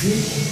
Yeah.